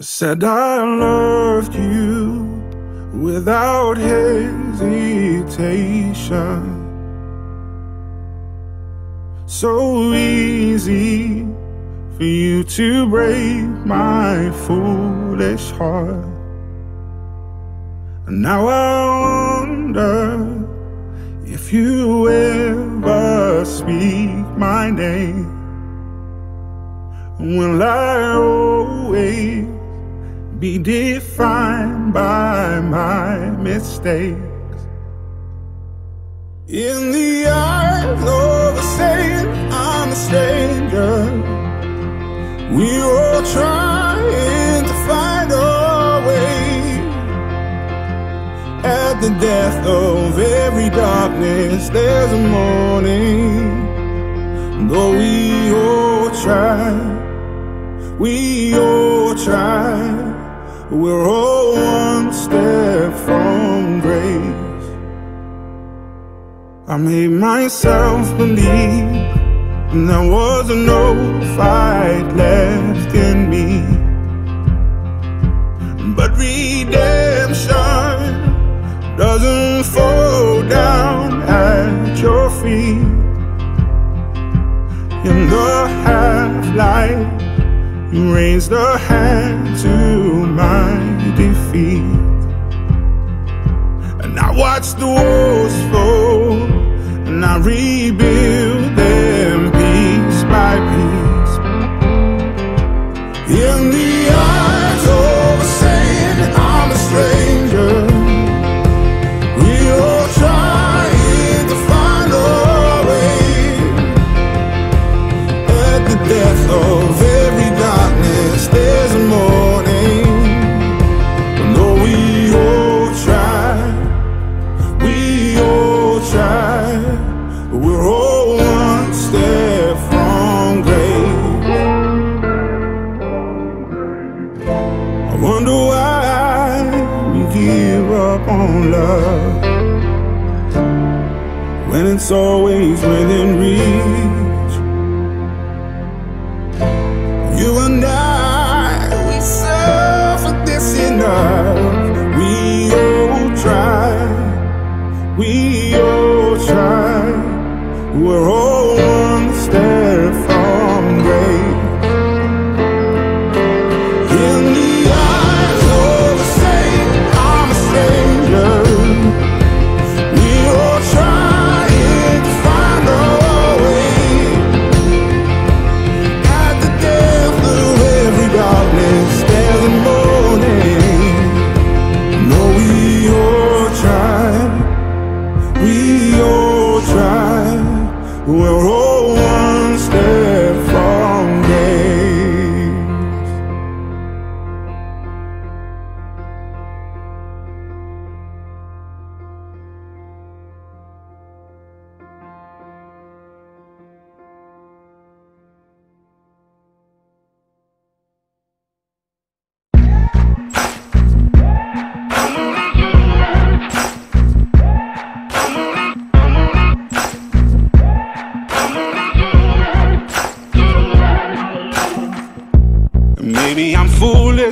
Said I loved you without hesitation. So easy for you to break my foolish heart. And now I wonder if you ever speak my name. Will I always be defined by my mistakes. In the eyes of a saint, I'm a stranger. We're all trying to find our way. At the death of every darkness, there's a morning. Though we all try, we all try. We're all one step from grace. I made myself believe and there was no fight left in me. But redemption doesn't fall down at your feet. In the half light you raised a hand to Watched the walls fall And I rebuild them piece by piece. In the eyes of a saint, I'm a stranger. We're all trying to find our way. At the death of every when it's always within reach You and I, we suffer this enough. We all try, we all try. We're all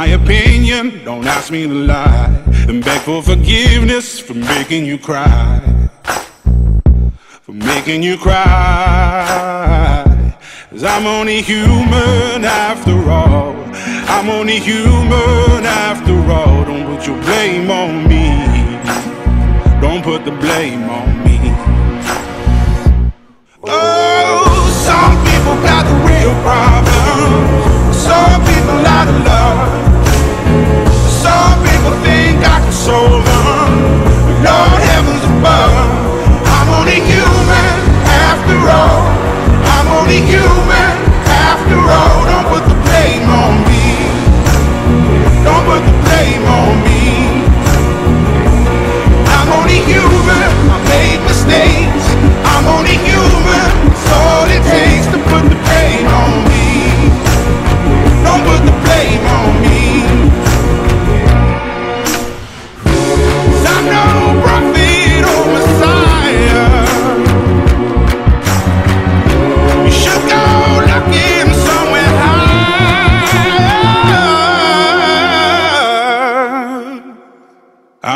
My opinion, don't ask me to lie. And beg for forgiveness for making you cry. For making you cry. Cause I'm only human after all. I'm only human after all. Don't put your blame on me. Don't put the blame on me. Oh, some people got the real problem. Some people out of love. Think I can solve